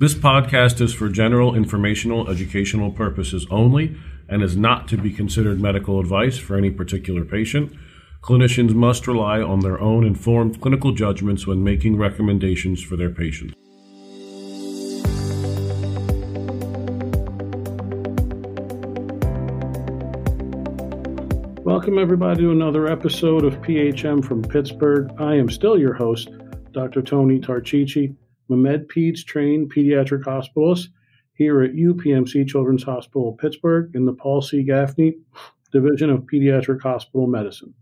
This podcast is for general informational educational purposes only and is not to be considered medical advice for any particular patient. Clinicians must rely on their own informed clinical judgments when making recommendations for their patients. Welcome, everybody, to another episode of PHM from Pittsburgh. I am still your host, Dr. Tony Tarchichi, a MedPeds trained pediatric hospitalist here at UPMC Children's Hospital Pittsburgh in the Paul C. Gaffney Division of Pediatric Hospital Medicine.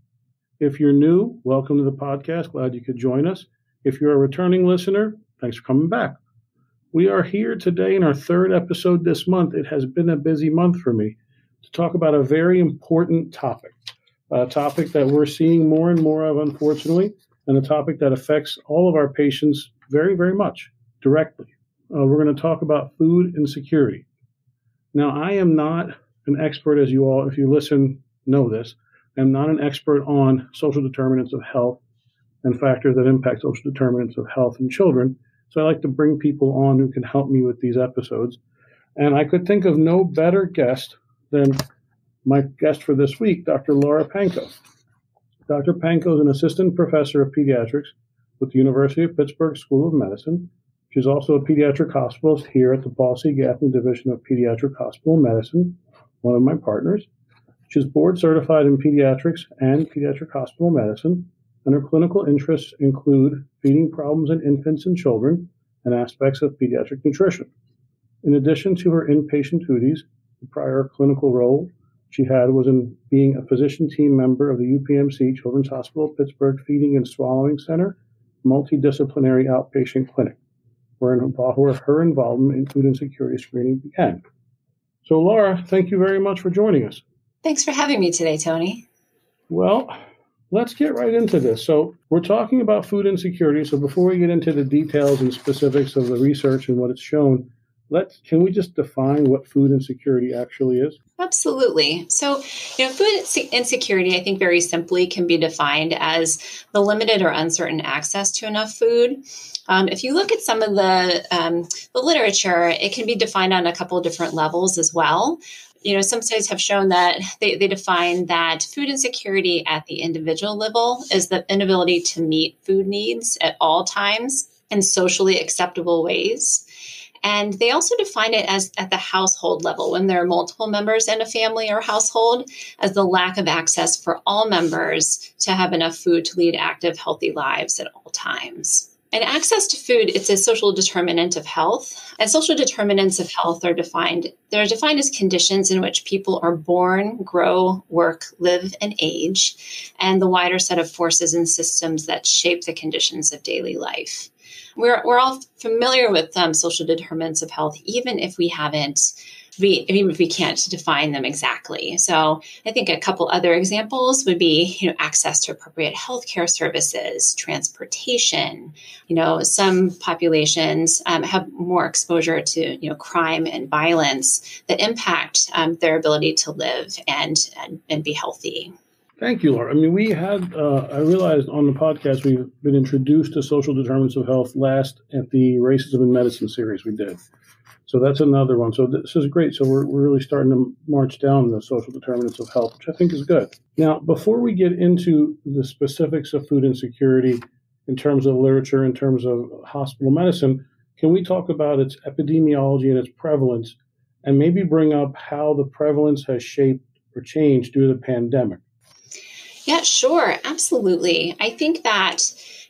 If you're new, welcome to the podcast. Glad you could join us. If you're a returning listener, thanks for coming back. We are here today in our third episode this month. It has been a busy month for me to talk about a very important topic, a topic that we're seeing more and more of, unfortunately, and a topic that affects all of our patients very, very much directly. Uh, we're going to talk about food insecurity. Now, I am not an expert, as you all, if you listen, know this. I'm not an expert on social determinants of health and factors that impact social determinants of health in children. So I like to bring people on who can help me with these episodes. And I could think of no better guest than my guest for this week, Dr. Laura Panko. Dr. Panko is an assistant professor of pediatrics with the University of Pittsburgh School of Medicine. She's also a pediatric hospitalist here at the Paul C. Gaffney Division of Pediatric Hospital Medicine, one of my partners. She's board certified in pediatrics and pediatric hospital medicine, and her clinical interests include feeding problems in infants and children and aspects of pediatric nutrition. In addition to her inpatient duties, the prior clinical role she had was in being a physician team member of the UPMC Children's Hospital Pittsburgh Feeding and Swallowing Center multidisciplinary outpatient clinic, where, where her involvement in food insecurity screening began. So, Laura, thank you very much for joining us. Thanks for having me today, Tony. Well, let's get right into this. So, we're talking about food insecurity. So, before we get into the details and specifics of the research and what it's shown, let's can we just define what food insecurity actually is? Absolutely. So, you know, food insecurity, I think very simply can be defined as the limited or uncertain access to enough food. Um, if you look at some of the um, the literature, it can be defined on a couple of different levels as well you know, some studies have shown that they, they define that food insecurity at the individual level is the inability to meet food needs at all times in socially acceptable ways. And they also define it as at the household level when there are multiple members in a family or household as the lack of access for all members to have enough food to lead active, healthy lives at all times. And access to food, it's a social determinant of health. And social determinants of health are defined, they're defined as conditions in which people are born, grow, work, live, and age, and the wider set of forces and systems that shape the conditions of daily life. We're, we're all familiar with um, social determinants of health, even if we haven't we, even if we can't define them exactly. So I think a couple other examples would be, you know, access to appropriate healthcare services, transportation. You know, some populations um, have more exposure to, you know, crime and violence that impact um, their ability to live and, and, and be healthy. Thank you, Laura. I mean, we had, uh, I realized on the podcast, we've been introduced to social determinants of health last at the Racism in Medicine series we did. So that's another one. So this is great. So we're, we're really starting to march down the social determinants of health, which I think is good. Now, before we get into the specifics of food insecurity in terms of literature, in terms of hospital medicine, can we talk about its epidemiology and its prevalence and maybe bring up how the prevalence has shaped or changed due to the pandemic? Yeah, sure. Absolutely. I think that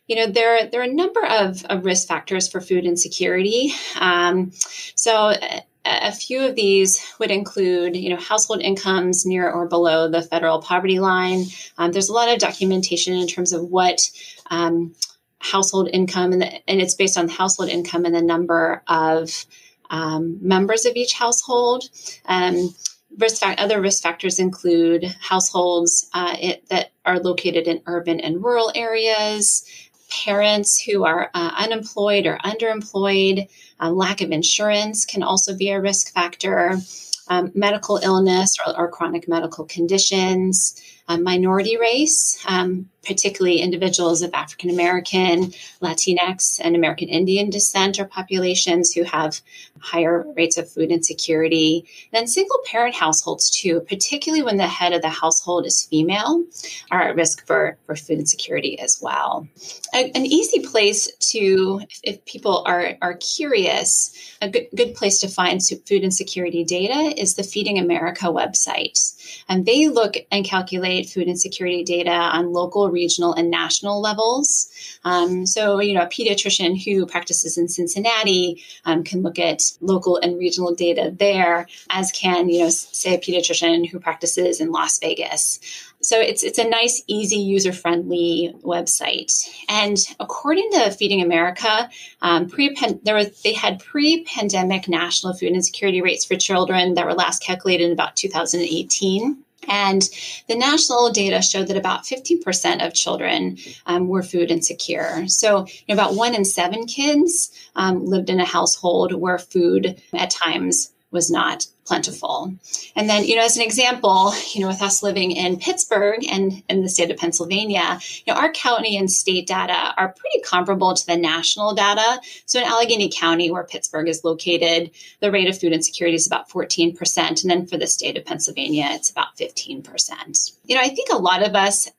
you know there there are a number of, of risk factors for food insecurity. Um, so a, a few of these would include, you know, household incomes near or below the federal poverty line. Um, there's a lot of documentation in terms of what um, household income, and, the, and it's based on household income and the number of um, members of each household. Um, risk fa- other risk factors include households uh, it, that are located in urban and rural areas, parents who are uh, unemployed or underemployed. Uh, lack of insurance can also be a risk factor. um, medical illness or, or, chronic medical conditions, minority race, um, particularly individuals of African American, Latinx, and American Indian descent or populations who have higher rates of food insecurity. Then single parent households, too, particularly when the head of the household is female, are at risk for, for food insecurity as well. A, an easy place to, if people are, are curious, a good, good place to find food insecurity data is the Feeding America website. And they look and calculate food insecurity data on local, regional, and national levels. Um, so, you know, a pediatrician who practices in Cincinnati um, can look at local and regional data there, as can, you know, say a pediatrician who practices in Las Vegas. So it's it's a nice, easy, user friendly website. And according to Feeding America, um, pre there was they had pre pandemic national food insecurity rates for children that were last calculated in about 2018. And the national data showed that about 15% of children um, were food insecure. So, you know, about one in seven kids um, lived in a household where food at times was not plentiful. And then, you know, as an example, you know, with us living in Pittsburgh and in the state of Pennsylvania, you know, our county and state data are pretty comparable to the national data. So in Allegheny County, where Pittsburgh is located, the rate of food insecurity is about 14%. And then for the state of Pennsylvania, it's about 15%. You know, I think a lot of us,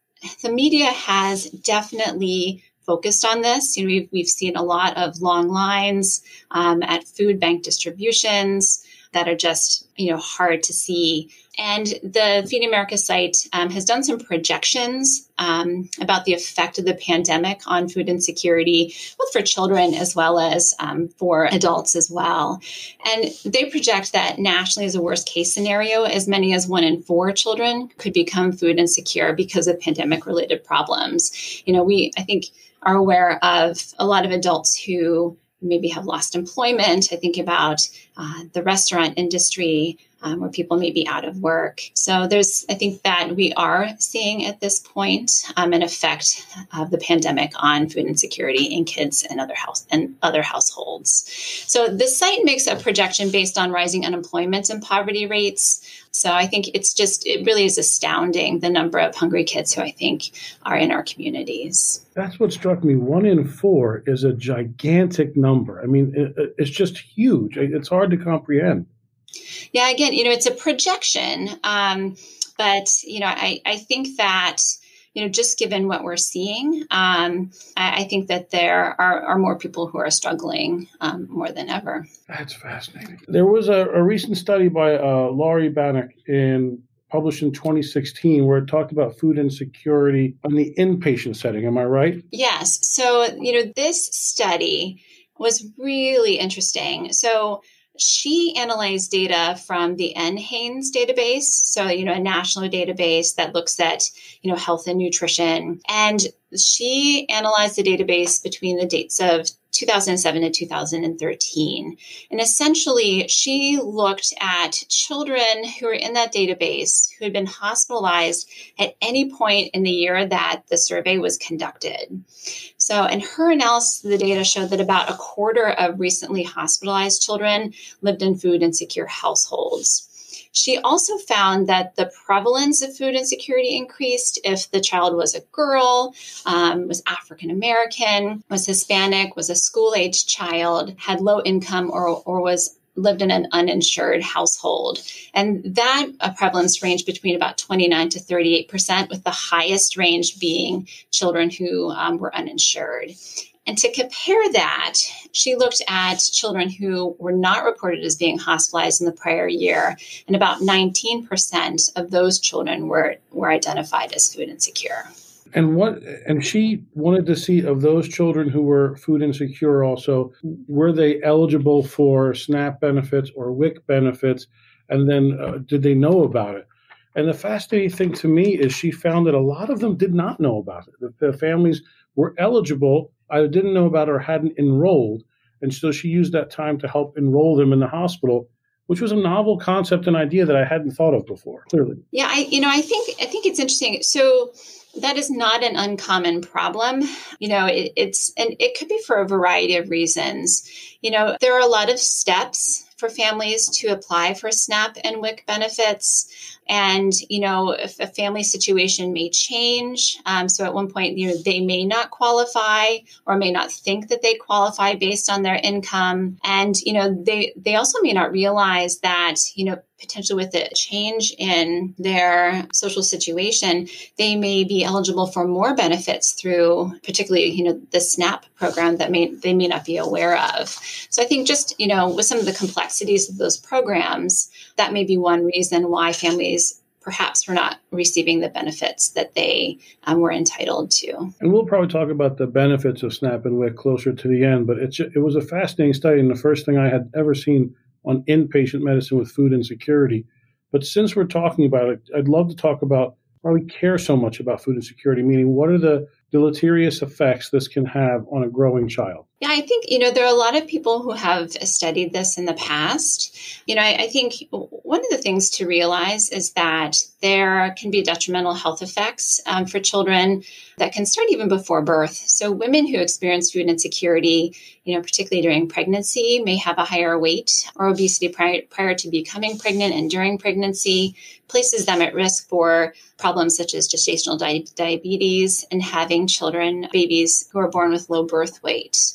the media has definitely focused on this. You know, we've, we've seen a lot of long lines um, at food bank distributions that are just you know hard to see. And the Feed America site um, has done some projections um, about the effect of the pandemic on food insecurity, both for children as well as um, for adults as well. And they project that nationally, as a worst case scenario, as many as one in four children could become food insecure because of pandemic related problems. You know, we, I think, are aware of a lot of adults who maybe have lost employment. I think about uh, the restaurant industry um, where people may be out of work. So there's, I think that we are seeing at this point um, an effect of the pandemic on food insecurity in kids and other house and other households. So the site makes a projection based on rising unemployment and poverty rates. So I think it's just, it really is astounding the number of hungry kids who I think are in our communities. That's what struck me. One in four is a gigantic number. I mean, it's just huge. It's hard to comprehend. Yeah, again, you know, it's a projection. Um, but, you know, I, I think that, you know, just given what we're seeing, um, I, I, think that there are, are more people who are struggling um, more than ever. That's fascinating. There was a, a recent study by uh, Laurie Bannock in published in 2016 where it talked about food insecurity in the inpatient setting. Am I right? Yes. So, you know, this study was really interesting. So, she analyzed data from the NHANES database, so you know a national database that looks at you know health and nutrition, and she analyzed the database between the dates of 2007 to 2013. And essentially, she looked at children who were in that database who had been hospitalized at any point in the year that the survey was conducted. So, in her analysis of the data showed that about a quarter of recently hospitalized children lived in food insecure households. She also found that the prevalence of food insecurity increased if the child was a girl, um, was African American, was Hispanic, was a school age child, had low income, or, or was lived in an uninsured household. And that uh, prevalence range between about 29 to 38%, with the highest range being children who um, were uninsured. And to compare that, she looked at children who were not reported as being hospitalized in the prior year, and about 19% of those children were, were identified as food insecure. And what and she wanted to see of those children who were food insecure also, were they eligible for SNAP benefits or WIC benefits? And then uh, did they know about it? And the fascinating thing to me is she found that a lot of them did not know about it. The, the families were eligible I didn't know about or hadn't enrolled. And so she used that time to help enroll them in the hospital, which was a novel concept and idea that I hadn't thought of before, clearly. Yeah, I you know, I think I think it's interesting. So that is not an uncommon problem. You know, it, it's and it could be for a variety of reasons. You know, there are a lot of steps for families to apply for SNAP and WIC benefits. And, you know, if a family situation may change. Um, so at one point, you know, they may not qualify or may not think that they qualify based on their income. And, you know, they, they also may not realize that, you know, potentially with a change in their social situation, they may be eligible for more benefits through particularly, you know, the SNAP program that may they may not be aware of. So I think just, you know, with some of the complexities of those programs, that may be one reason why families perhaps were not receiving the benefits that they um, were entitled to. And we'll probably talk about the benefits of SNAP and WIC closer to the end, but it's, it was a fascinating study and the first thing I had ever seen on inpatient medicine with food insecurity. But since we're talking about it, I'd love to talk about why we care so much about food insecurity, meaning what are the deleterious effects this can have on a growing child? Yeah, I think, you know, there are a lot of people who have studied this in the past. You know, I, I, think one of the things to realize is that there can be detrimental health effects um, for children that can start even before birth. So, women who experience food insecurity, you know, particularly during pregnancy, may have a higher weight or obesity prior, prior to becoming pregnant and during pregnancy, places them at risk for problems such as gestational di- diabetes and having children, babies who are born with low birth weight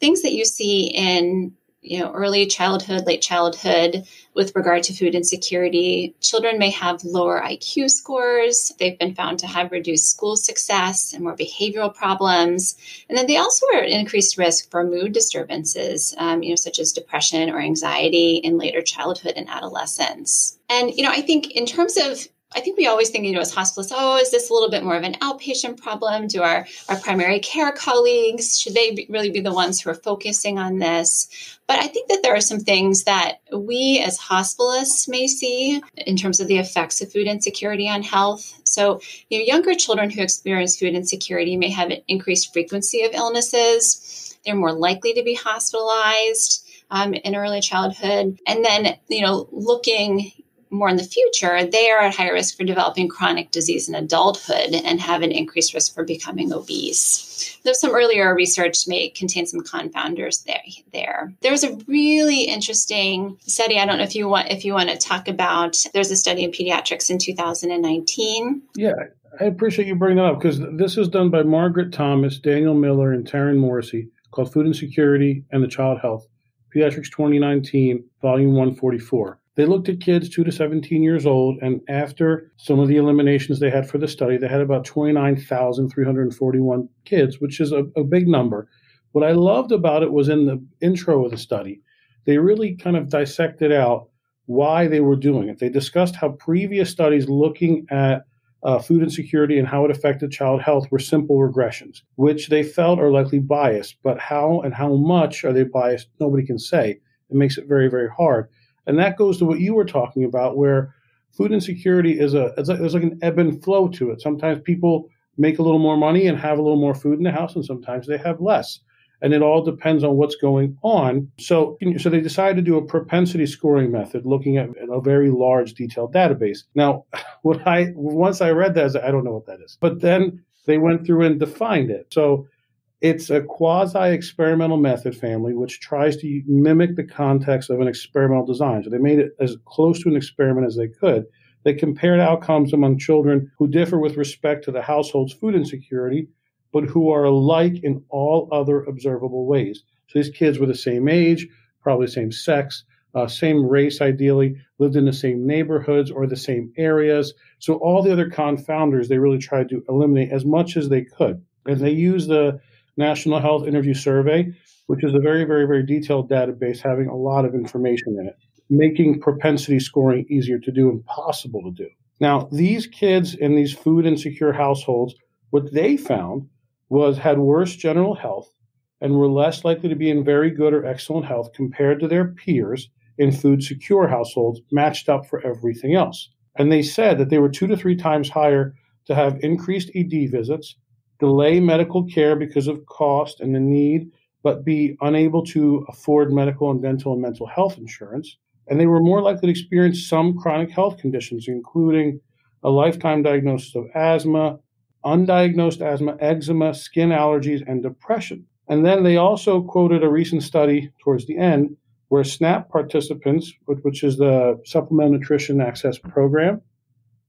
things that you see in you know early childhood late childhood with regard to food insecurity children may have lower iq scores. They've been found to have reduced school success and more behavioral problems. And then they also are at increased risk for mood disturbances um, you know such as depression or anxiety in later childhood and adolescence. And you know i think in terms of I think we always think, you know, as hospitalists, oh, is this a little bit more of an outpatient problem? Do our, our primary care colleagues, should they be, really be the ones who are focusing on this? But I think that there are some things that we as hospitalists may see in terms of the effects of food insecurity on health. So, you know, younger children who experience food insecurity may have an increased frequency of illnesses. They're more likely to be hospitalized. Um, in early childhood. And then, you know, looking more in the future, they are at higher risk for developing chronic disease in adulthood and have an increased risk for becoming obese. Though some earlier research may contain some confounders there. There, there's a really interesting study. I don't know if you want if you want to talk about. There's a study in pediatrics in 2019. Yeah, I appreciate you bringing that up because this is done by Margaret Thomas, Daniel Miller, and Taryn Morrissey called Food Insecurity and the Child Health, Pediatrics 2019, Volume 144. They looked at kids 2 to 17 years old, and after some of the eliminations they had for the study, they had about 29,341 kids, which is a, a big number. What I loved about it was in the intro of the study, they really kind of dissected out why they were doing it. They discussed how previous studies looking at uh, food insecurity and how it affected child health were simple regressions, which they felt are likely biased. But how and how much are they biased? Nobody can say. It makes it very, very hard. And that goes to what you were talking about, where food insecurity is a there's like an ebb and flow to it. Sometimes people make a little more money and have a little more food in the house, and sometimes they have less. And it all depends on what's going on. So, so they decided to do a propensity scoring method, looking at a very large, detailed database. Now, what I once I read that, I, I don't know what that is. But then they went through and defined it. So it's a quasi experimental method family which tries to mimic the context of an experimental design. So they made it as close to an experiment as they could. They compared outcomes among children who differ with respect to the household's food insecurity, but who are alike in all other observable ways. So these kids were the same age, probably the same sex, uh, same race ideally, lived in the same neighborhoods or the same areas. So all the other confounders they really tried to eliminate as much as they could. And they used the National Health Interview Survey, which is a very, very, very detailed database having a lot of information in it, making propensity scoring easier to do and possible to do. Now, these kids in these food insecure households, what they found was had worse general health and were less likely to be in very good or excellent health compared to their peers in food secure households matched up for everything else. And they said that they were two to three times higher to have increased ED visits, delay medical care because of cost and the need, but be unable to afford medical and dental and mental health insurance. And they were more likely to experience some chronic health conditions, including a lifetime diagnosis of asthma, undiagnosed asthma, eczema, skin allergies, and depression. And then they also quoted a recent study towards the end where SNAP participants, which is the Supplemental Nutrition Access Program,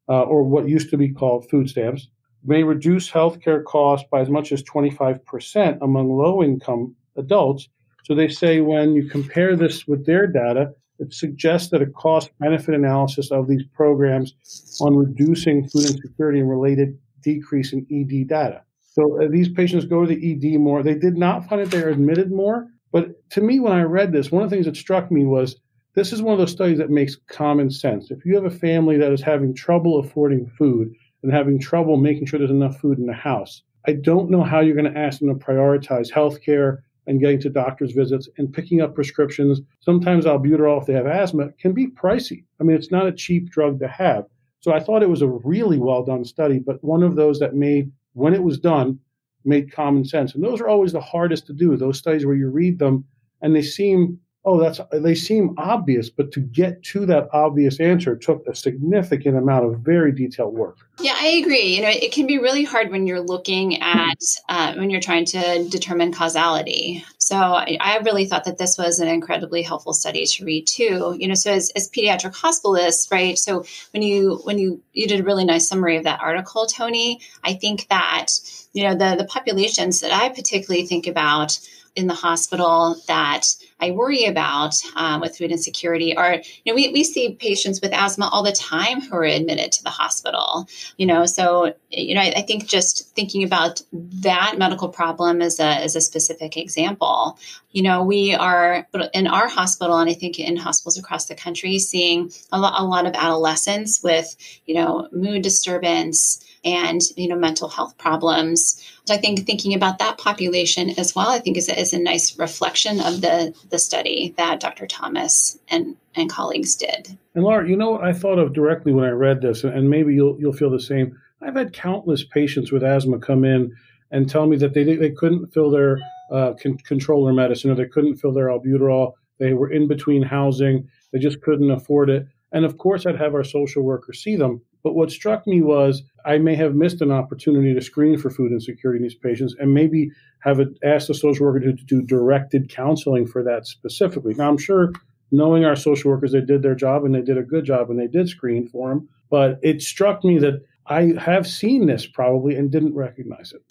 uh, or what used to be called food stamps, may reduce healthcare costs by as much as 25% among low income adults. So they say when you compare this with their data, it suggests that a cost benefit analysis of these programs on reducing food insecurity and related decrease in ED data. So uh, these patients go to the ED more. They did not find that they're admitted more. But to me, when I read this, one of the things that struck me was this is one of those studies that makes common sense. If you have a family that is having trouble affording food and having trouble making sure there's enough food in the house, I don't know how you're going to ask them to prioritize healthcare and getting to doctor's visits and picking up prescriptions. Sometimes albuterol, if they have asthma, can be pricey. I mean, it's not a cheap drug to have. So I thought it was a really well done study, but one of those that made, when it was done, made common sense. And those are always the hardest to do, those studies where you read them and they seem oh, that's they seem obvious, but to get to that obvious answer took a significant amount of very detailed work. Yeah, I agree. You know, it can be really hard when you're looking at uh, when you're trying to determine causality. So I, I, really thought that this was an incredibly helpful study to read too. You know, so as, as pediatric hospitalists, right? So when you when you you did a really nice summary of that article, Tony, I think that you know the the populations that I particularly think about in the hospital that I worry about um, with food insecurity are, you know, we, we see patients with asthma all the time who are admitted to the hospital, you know, so, you know, I, I think just thinking about that medical problem as a, as a specific example, you know, we are in our hospital, and I think in hospitals across the country, seeing a lot, a lot of adolescents with, you know, mood disturbance, and you know mental health problems. So I think thinking about that population as well, I think is a, is a nice reflection of the the study that Dr. Thomas and and colleagues did. And Laura, you know what I thought of directly when I read this, and maybe you'll you'll feel the same. I've had countless patients with asthma come in and tell me that they they couldn't fill their uh, con- controller medicine or they couldn't fill their albuterol. They were in between housing. They just couldn't afford it. And of course, I'd have our social worker see them. But what struck me was I may have missed an opportunity to screen for food insecurity in these patients and maybe have asked the social worker to, to do directed counseling for that specifically. Now, I'm sure knowing our social workers, they did their job and they did a good job and they did screen for them. But it struck me that I have seen this probably and didn't recognize it.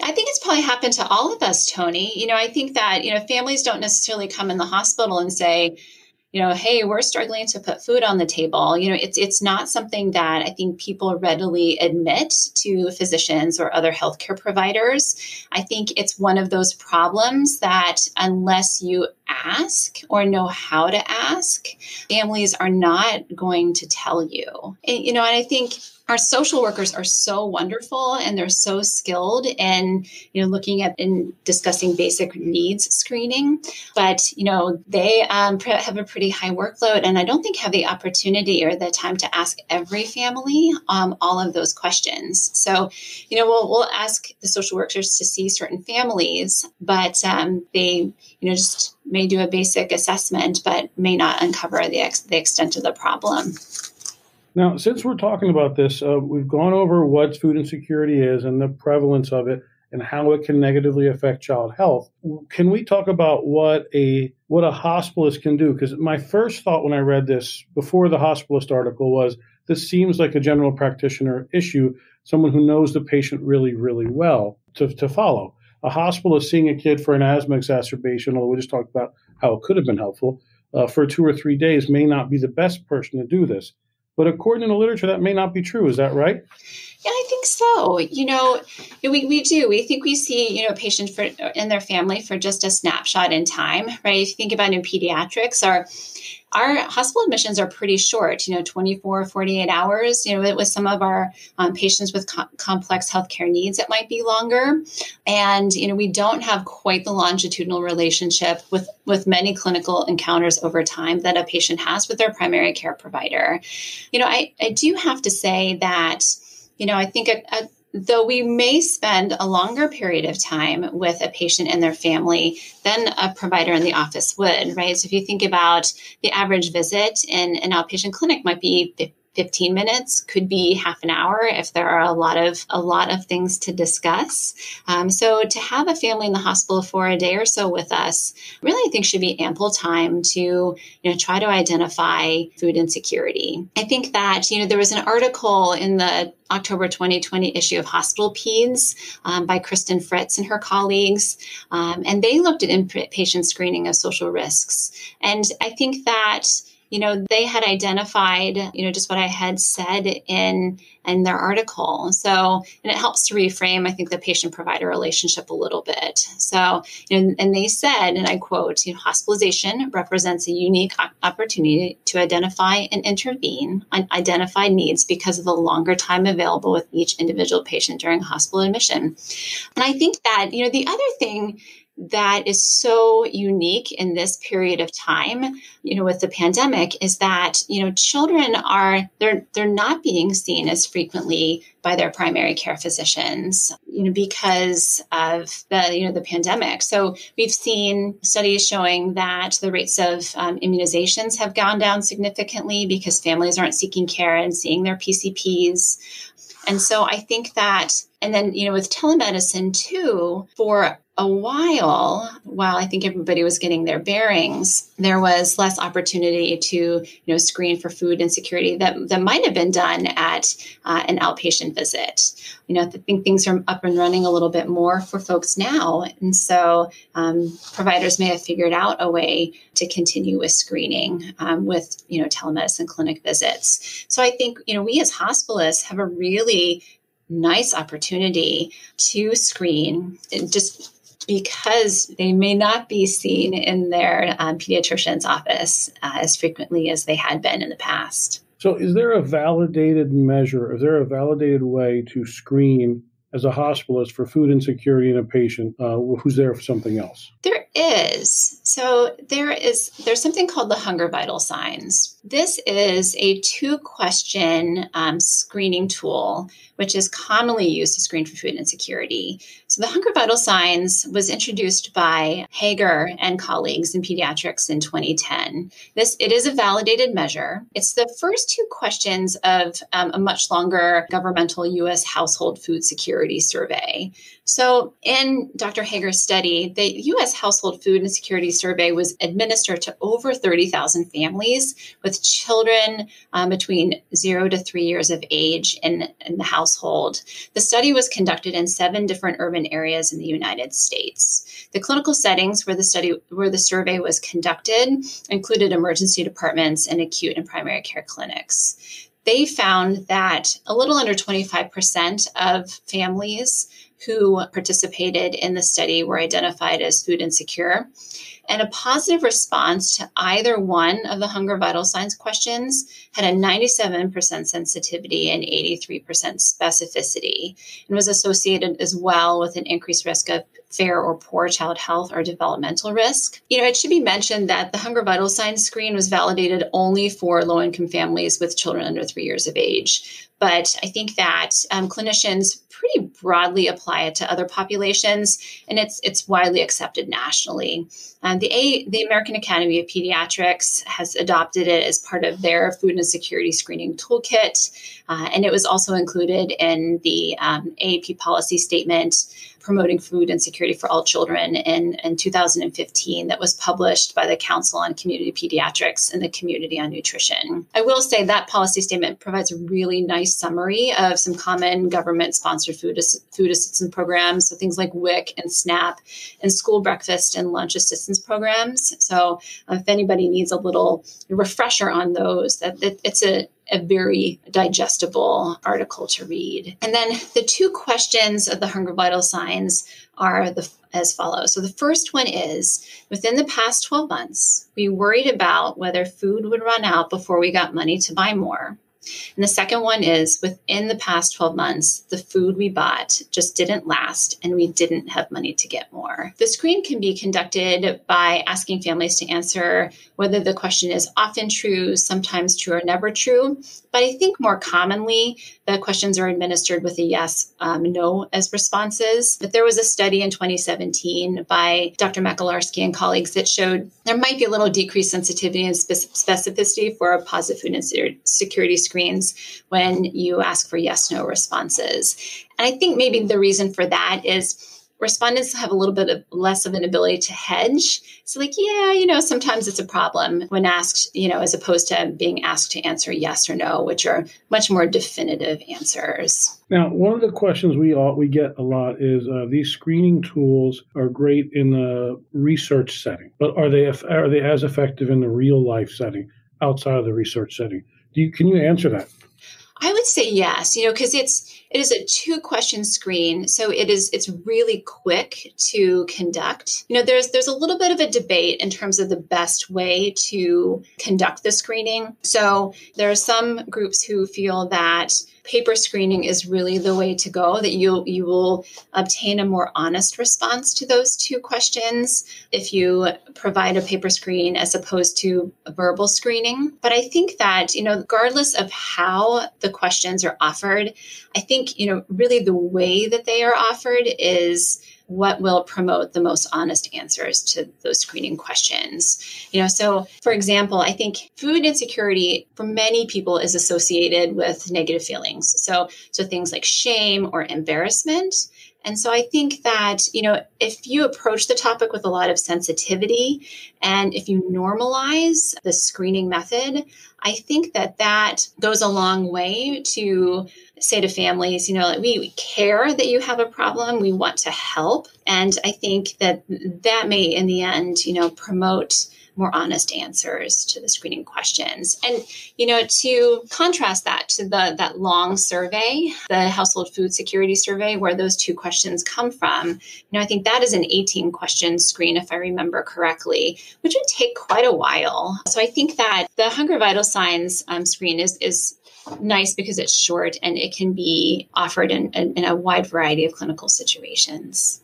I think it's probably happened to all of us, Tony. You know, I think that, you know, families don't necessarily come in the hospital and say, you know, hey, we're struggling to put food on the table. You know, it's it's not something that I think people readily admit to physicians or other healthcare providers. I think it's one of those problems that unless you ask or know how to ask, families are not going to tell you. And, you know, and I think our social workers are so wonderful and they're so skilled in you know looking at and discussing basic needs screening but you know they um, have a pretty high workload and i don't think have the opportunity or the time to ask every family um, all of those questions so you know we'll, we'll ask the social workers to see certain families but um, they you know just may do a basic assessment but may not uncover the, ex- the extent of the problem now, since we're talking about this, uh, we've gone over what food insecurity is and the prevalence of it and how it can negatively affect child health. Can we talk about what a what a hospitalist can do? Because my first thought when I read this before the hospitalist article was this seems like a general practitioner issue, someone who knows the patient really, really well to, to follow. A hospital is seeing a kid for an asthma exacerbation, although we just talked about how it could have been helpful, uh, for two or three days may not be the best person to do this. But according to the literature, that may not be true. Is that right? Yeah, I think so. You know, we, we do. We think we see, you know, patients for in their family for just a snapshot in time, right? If you think about in pediatrics, our our hospital admissions are pretty short, you know, 24, 48 hours. You know, with some of our um, patients with co- complex healthcare needs, it might be longer. And, you know, we don't have quite the longitudinal relationship with, with many clinical encounters over time that a patient has with their primary care provider. You know, I, I do have to say that, you know, I think a, a though we may spend a longer period of time with a patient and their family than a provider in the office would, right? So if you think about the average visit in an outpatient clinic might be 15 minutes could be half an hour if there are a lot of a lot of things to discuss um, so to have a family in the hospital for a day or so with us really i think should be ample time to you know try to identify food insecurity i think that you know there was an article in the October 2020 issue of Hospital Peds um, by Kristen Fritz and her colleagues. Um, and they looked at inpatient screening of social risks. And I think that you know, they had identified, you know, just what I had said in in their article. So, and it helps to reframe, I think, the patient provider relationship a little bit. So, you know, and they said, and I quote, you know, hospitalization represents a unique opportunity to identify and intervene on identified needs because of the longer time available with each individual patient during hospital admission. And I think that, you know, the other thing that is so unique in this period of time you know with the pandemic is that you know children are they're they're not being seen as frequently by their primary care physicians you know because of the you know the pandemic. So we've seen studies showing that the rates of um, immunizations have gone down significantly because families aren't seeking care and seeing their pcps and so i think that and then you know with telemedicine too for a while, while I think everybody was getting their bearings, there was less opportunity to, you know, screen for food insecurity that, that might have been done at uh, an outpatient visit. You know, I think things are up and running a little bit more for folks now. And so um, providers may have figured out a way to continue with screening um, with, you know, telemedicine clinic visits. So I think, you know, we as hospitalists have a really nice opportunity to screen just because they may not be seen in their um, pediatrician's office uh, as frequently as they had been in the past. So, is there a validated measure? Is there a validated way to screen as a hospitalist for food insecurity in a patient uh, who's there for something else? There is. So there is there's something called the hunger vital signs. This is a two question um, screening tool which is commonly used to screen for food insecurity. So the hunger vital signs was introduced by Hager and colleagues in pediatrics in 2010. This it is a validated measure. It's the first two questions of um, a much longer governmental U.S. household food security survey. So, in Dr. Hager's study, the U.S. Household Food Insecurity Survey was administered to over 30,000 families with children um, between zero to three years of age in, in the household. The study was conducted in seven different urban areas in the United States. The clinical settings where the study where the survey was conducted included emergency departments and acute and primary care clinics they found that a little under 25% of families who participated in the study were identified as food insecure. And a positive response to either one of the hunger vital signs questions had a 97% sensitivity and 83% specificity, and was associated as well with an increased risk of fair or poor child health or developmental risk. You know, it should be mentioned that the hunger vital signs screen was validated only for low income families with children under three years of age. But I think that um, clinicians pretty broadly apply it to other populations, and it's it's widely accepted nationally. Um, the A, the American Academy of Pediatrics has adopted it as part of their food insecurity screening toolkit, uh, and it was also included in the um, AAP policy statement promoting food insecurity for all children in, in 2015 that was published by the Council on Community Pediatrics and the Committee on Nutrition. I will say that policy statement provides a really nice summary of some common government sponsored food, food assistance programs, so things like WIC and SNAP and school breakfast and lunch assistance programs. So uh, if anybody needs a little refresher on those, that it, it's a a very digestible article to read. And then the two questions of the hunger vital signs are the as follows. So the first one is within the past 12 months, we worried about whether food would run out before we got money to buy more. And the second one is within the past 12 months, the food we bought just didn't last and we didn't have money to get more. The screen can be conducted by asking families to answer whether the question is often true, sometimes true, or never true. But I think more commonly, the questions are administered with a yes, um, no as responses. But there was a study in 2017 by Dr. Makelarski and colleagues that showed there might be a little decreased sensitivity and specificity for a positive food insecurity screen screens when you ask for yes no responses. And I think maybe the reason for that is respondents have a little bit of less of an ability to hedge. So, like, yeah, you know, sometimes it's a problem when asked, you know, as opposed to being asked to answer yes or no, which are much more definitive answers. Now, one of the questions we all, we get a lot is uh, these screening tools are great in the research setting, but are they are they as effective in the real life setting outside of the research setting? You, can you answer that? I would say yes, you know, because it's it is a two question screen, so it is it's really quick to conduct. You know, there's there's a little bit of a debate in terms of the best way to conduct the screening. So there are some groups who feel that paper screening is really the way to go that you you will obtain a more honest response to those two questions if you provide a paper screen as opposed to a verbal screening. But i think that you know regardless of how the questions are offered i think you know really the way that they are offered is what will promote the most honest answers to those screening questions. You know so for example i think food insecurity for many people is associated with negative feelings. So so things like shame or embarrassment. And so I think that, you know, if you approach the topic with a lot of sensitivity and if you normalize the screening method, I think that that goes a long way to say to families, you know, we, we care that you have a problem, we want to help. And I think that that may, in the end, you know, promote more honest answers to the screening questions. And, you know, to contrast that to the that long survey, the household food security survey, where those two questions come from, you know, I think that is an 18 question screen, if I remember correctly, which would take quite a while. So I think that the hunger vital signs um, screen is is nice because it's short and it can be offered in, in, in, a wide variety of clinical situations.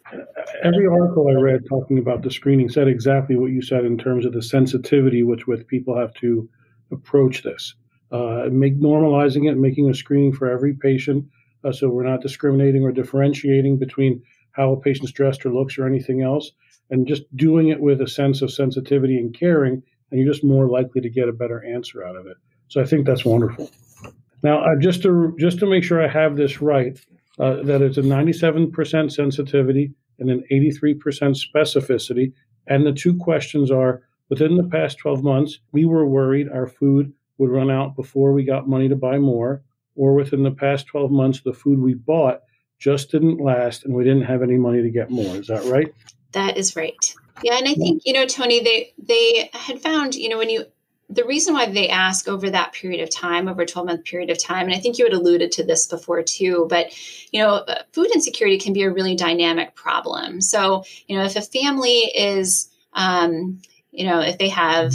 Every article I read talking about the screening said exactly what you said in terms of the sensitivity which with people have to approach this. Uh, make normalizing it, making a screening for every patient, uh, so we're not discriminating or differentiating between how a patient's dressed or looks or anything else, and just doing it with a sense of sensitivity and caring, and you're just more likely to get a better answer out of it. So I think that's wonderful. Now, uh, just to just to make sure I have this right, uh, that it's a 97% sensitivity and an 83% specificity, and the two questions are: within the past 12 months, we were worried our food would run out before we got money to buy more, or within the past 12 months, the food we bought just didn't last and we didn't have any money to get more. Is that right? That is right. Yeah, and I think you know, Tony, they they had found you know when you the reason why they ask over that period of time, over a 12 month period of time, and I think you had alluded to this before too, but you know, uh, food insecurity can be a really dynamic problem. So, you know, if a family is, um, you know, if they have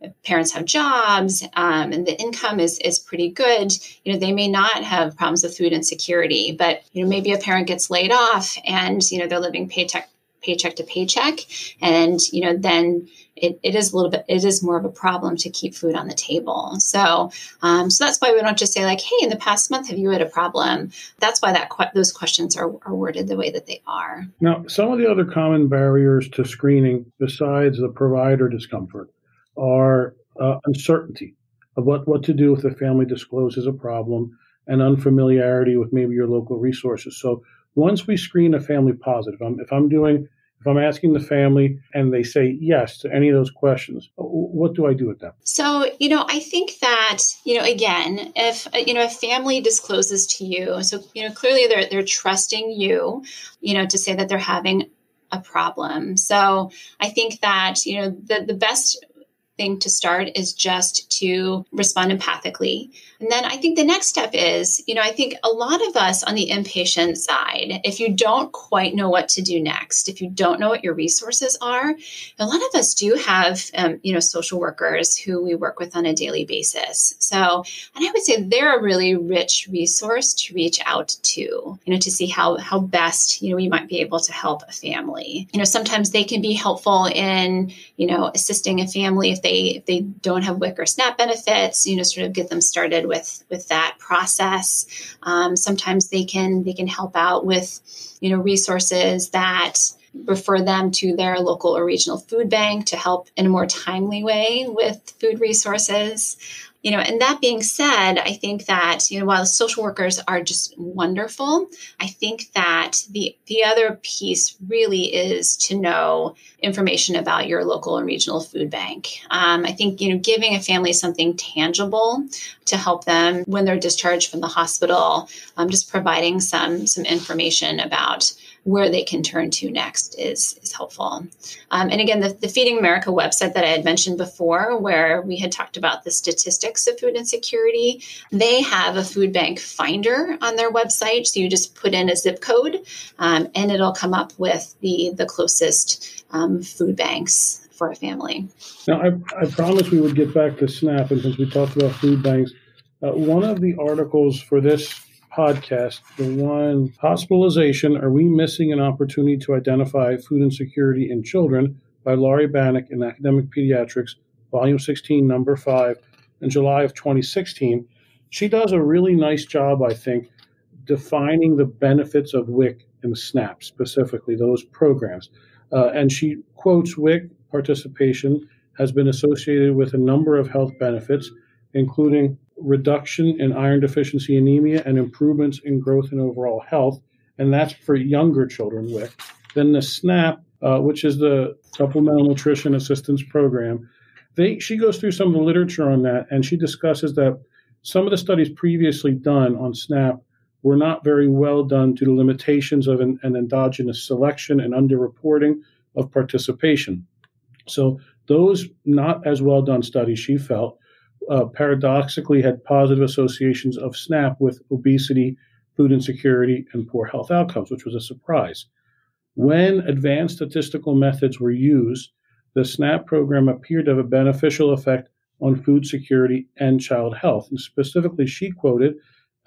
if parents have jobs um, and the income is is pretty good, you know, they may not have problems with food insecurity, but you know, maybe a parent gets laid off and you know they're living paycheck paycheck to paycheck, and you know then it, it is a little bit it is more of a problem to keep food on the table. So um, so that's why we don't just say like hey in the past month have you had a problem? That's why that those questions are, are worded the way that they are. Now some of the other common barriers to screening besides the provider discomfort are uh, uncertainty of what, what to do if the family discloses a problem and unfamiliarity with maybe your local resources. So once we screen a family positive I'm, if i'm doing if I'm asking the family and they say yes to any of those questions, uh, what do I do with them? So, you know, I think that, you know, again, if, uh, you know, a family discloses to you, so, you know, clearly they're, they're trusting you, you know, to say that they're having a problem. So I think that, you know, the, the best thing to start is just to respond empathically. And then I think the next step is, you know, I think a lot of us on the inpatient side, if you don't quite know what to do next, if you don't know what your resources are, a lot of us do have, um, you know, social workers who we work with on a daily basis. So, and I would say they're a really rich resource to reach out to, you know, to see how, how best, you know, we might be able to help a family. You know, sometimes they can be helpful in, you know, assisting a family if they if they don't have WIC or SNAP benefits, you know, sort of get them started with with that process. Um, sometimes they can they can help out with you know resources that refer them to their local or regional food bank to help in a more timely way with food resources you know and that being said i think that you know while social workers are just wonderful i think that the the other piece really is to know information about your local and regional food bank. Um, i think you know giving a family something tangible to help them when they're discharged from the hospital um, just providing some some information about where they can turn to next is, is helpful. Um, and again, the, the, Feeding America website that I had mentioned before, where we had talked about the statistics of food insecurity, they have a food bank finder on their website. So you just put in a zip code um, and it'll come up with the, the closest um, food banks for a family. Now, I, I promised we would get back to SNAP, and since we talked about food banks, uh, one of the articles for this podcast, the one hospitalization, are we missing an opportunity to identify food insecurity in children by Laurie Bannock in Academic Pediatrics, volume 16, number 5, in July of 2016. She does a really nice job, I think, defining the benefits of WIC and SNAP, specifically those programs. Uh, and she quotes WIC participation has been associated with a number of health benefits, including reduction in iron deficiency anemia and improvements in growth and overall health. And that's for younger children with. Then the SNAP, uh, which is the Supplemental Nutrition Assistance Program, they, she goes through some of the literature on that and she discusses that some of the studies previously done on SNAP were not very well done due to limitations of an, an endogenous selection and underreporting of participation. So those not as well done studies, she felt, uh, paradoxically had positive associations of SNAP with obesity, food insecurity, and poor health outcomes, which was a surprise. When advanced statistical methods were used, the SNAP program appeared to have a beneficial effect on food security and child health. And specifically, she quoted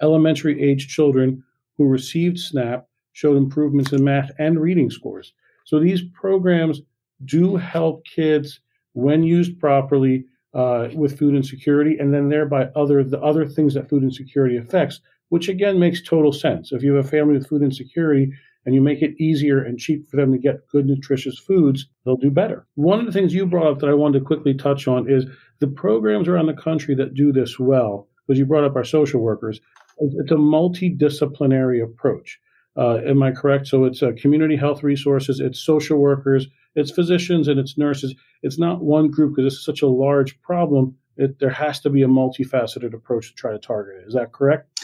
elementary age children who received SNAP showed improvements in math and reading scores. So these programs do help kids when used properly uh, with food insecurity, and then thereby other the other things that food insecurity affects, which again makes total sense. If you have a family with food insecurity and you make it easier and cheap for them to get good nutritious foods, they'll do better. One of the things you brought up that I wanted to quickly touch on is the programs around the country that do this well, because you brought up our social workers. It's a multidisciplinary approach. Uh, am I correct? So it's uh, community health resources, it's social workers, it's physicians, and it's nurses. It's not one group because this is such a large problem. It, there has to be a multifaceted approach to try to target it. Is that correct?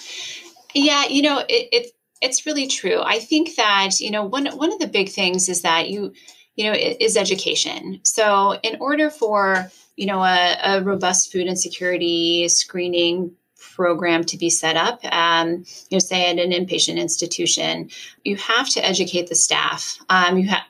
Yeah, you know, it, it it's really true. I think that you know one one of the big things is that you you know is education. So in order for you know a, a robust food insecurity screening program to be set up, um, you know, say at an inpatient institution, you have to educate the staff. Um, you have,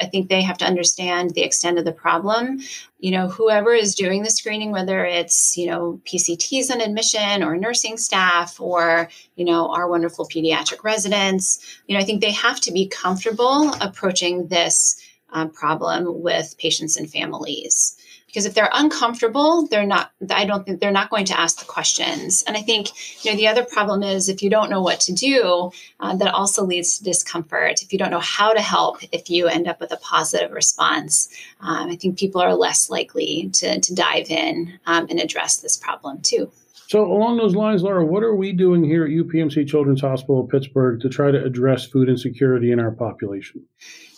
I think they have to understand the extent of the problem. You know, whoever is doing the screening, whether it's you know PCTs on admission or nursing staff or you know our wonderful pediatric residents, you know, I think they have to be comfortable approaching this uh, problem with patients and families because if they're uncomfortable they're not i don't think they're not going to ask the questions. And i think you know the other problem is if you don't know what to do uh, that also leads to discomfort. If you don't know how to help if you end up with a positive response um, i think people are less likely to, to dive in um, and address this problem too. So, along those lines, Laura, what are we doing here at UPMC Children's Hospital Pittsburgh to try to address food insecurity in our population?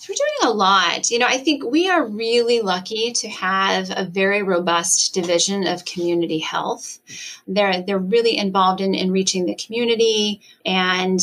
So we're doing a lot. You know, I think we are really lucky to have a very robust division of community health. They're they're really involved in, in reaching the community and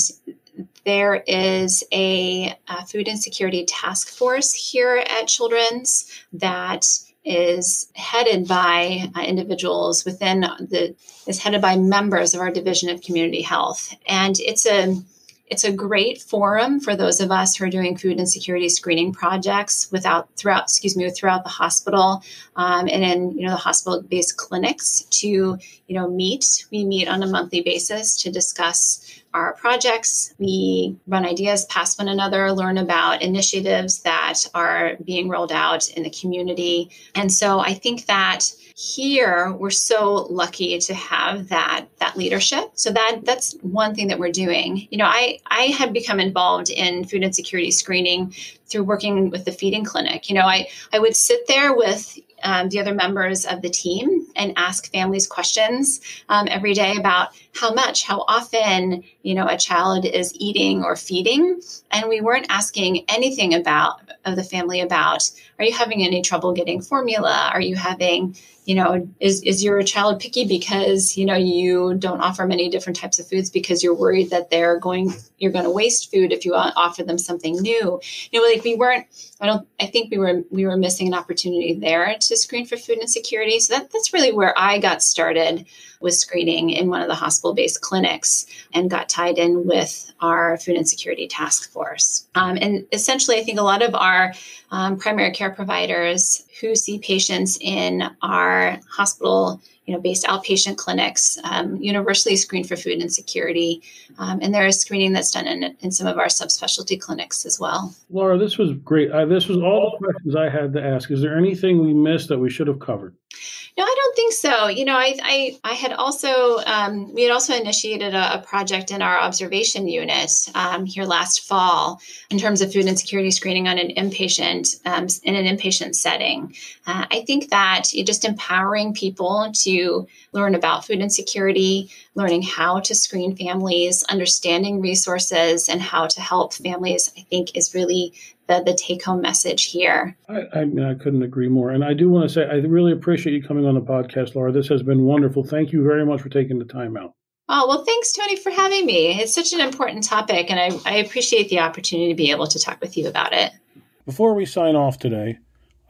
there is a, a food insecurity task force here at Children's that is headed by uh, individuals within the is headed by members of our division of community health and it's a it's a great forum for those of us who are doing food insecurity screening projects without throughout excuse me throughout the hospital um, and in you know the hospital based clinics to you know meet. We meet on a monthly basis to discuss our projects. We run ideas past one another, learn about initiatives that are being rolled out in the community. And so I think that here we're so lucky to have that that leadership so that that's one thing that we're doing you know i i had become involved in food insecurity screening through working with the feeding clinic you know i i would sit there with um, the other members of the team and ask families questions um, every day about how much, how often, you know, a child is eating or feeding. And we weren't asking anything about of the family about, are you having any trouble getting formula? Are you having, you know, is, is your child picky because, you know, you don't offer many different types of foods because you're worried that they're going, you're going to waste food if you offer them something new. You know, like we weren't, I don't, I think we were, we were missing an opportunity there to screen for food insecurity. So that, that's really where I got started with screening in one of the hospital based clinics and got tied in with our food insecurity task force. Um, and essentially, I think a lot of our um, primary care providers who see patients in our hospital you know, based outpatient clinics, um, universally screened for food insecurity. Um, and there is screening that's done in, in some of our subspecialty clinics as well. Laura, this was great. Uh, this was all the questions I had to ask. Is there anything we missed that we should have covered? No, I don't think so. You know, I I, I had also um, we had also initiated a, a, project in our observation unit um, here last fall in terms of food insecurity screening on an inpatient um, in an inpatient setting. Uh, I think that just empowering people to learn about food insecurity, learning how to screen families, understanding resources, and how to help families, I think, is really the, the take home message here. I, I, mean, I couldn't agree more. And I do want to say, I really appreciate you coming on the podcast, Laura. This has been wonderful. Thank you very much for taking the time out. Oh, well, thanks, Tony, for having me. It's such an important topic, and I, I appreciate the opportunity to be able to talk with you about it. Before we sign off today,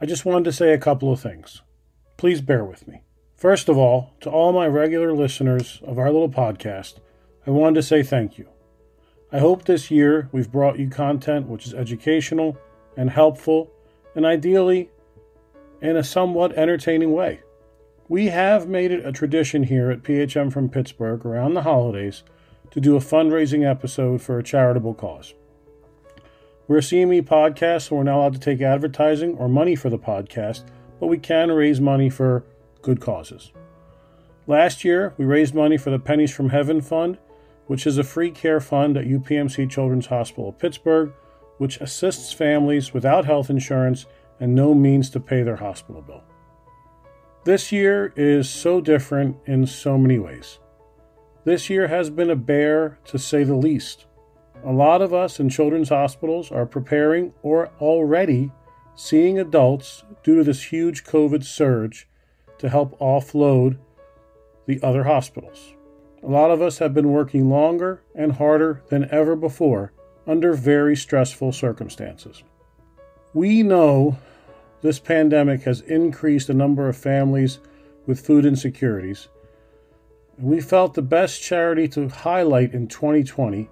I just wanted to say a couple of things. Please bear with me. First of all, to all my regular listeners of our little podcast, I wanted to say thank you. I hope this year we've brought you content which is educational and helpful, and ideally in a somewhat entertaining way. We have made it a tradition here at PHM from Pittsburgh around the holidays to do a fundraising episode for a charitable cause. We're a CME podcast, so we're not allowed to take advertising or money for the podcast, but we can raise money for good causes. Last year, we raised money for the Pennies from Heaven Fund which is a free care fund at UPMC Children's Hospital of Pittsburgh, which assists families without health insurance and no means to pay their hospital bill. This year is so different in so many ways. This year has been a bear, to say the least. A lot of us in children's hospitals are preparing or already seeing adults due to this huge COVID surge to help offload the other hospitals. A lot of us have been working longer and harder than ever before under very stressful circumstances. We know this pandemic has increased the number of families with food insecurities. And we felt the best charity to highlight in 2020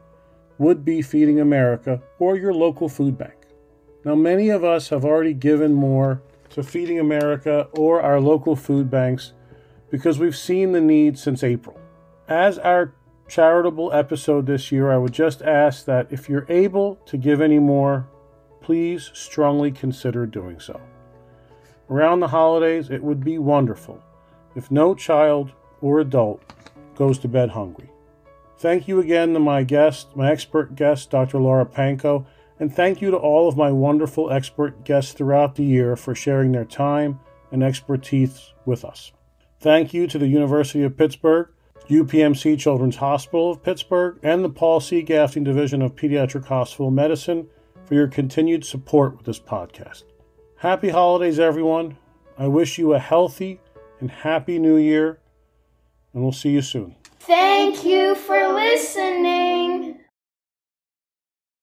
would be Feeding America or your local food bank. Now, many of us have already given more to Feeding America or our local food banks because we've seen the need since April as our charitable episode this year, I would just ask that if you're able to give any more, please strongly consider doing so. Around the holidays, it would be wonderful if no child or adult goes to bed hungry. Thank you again to my guest, my expert guest, Dr. Laura Panko, and thank you to all of my wonderful expert guests throughout the year for sharing their time and expertise with us. Thank you to the University of Pittsburgh UPMC Children's Hospital of Pittsburgh, and the Paul C. Gaffney Division of Pediatric Hospital Medicine for your continued support with this podcast. Happy holidays, everyone. I wish you a healthy and happy new year, and we'll see you soon. Thank you for listening.